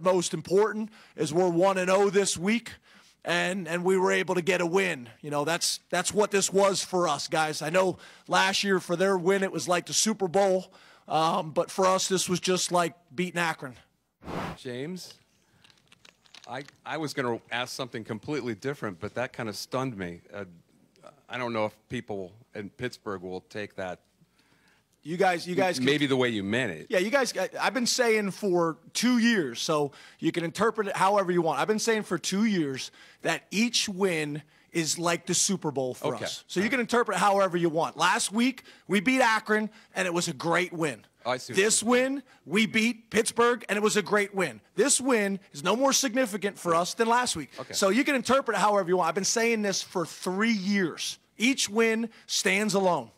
Most important is we're 1 and 0 this week and and we were able to get a win. You know, that's that's what this was for us, guys. I know last year for their win it was like the Super Bowl, um, but for us this was just like beating Akron. James, I I was going to ask something completely different, but that kind of stunned me. Uh, I don't know if people in Pittsburgh will take that you guys, you guys, can, maybe the way you meant it. Yeah, you guys. I've been saying for two years, so you can interpret it however you want. I've been saying for two years that each win is like the Super Bowl for okay. us. So you can interpret however you want. Last week we beat Akron, and it was a great win. Oh, I see this win, we beat Pittsburgh, and it was a great win. This win is no more significant for us than last week. Okay. So you can interpret it however you want. I've been saying this for three years. Each win stands alone.